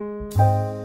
you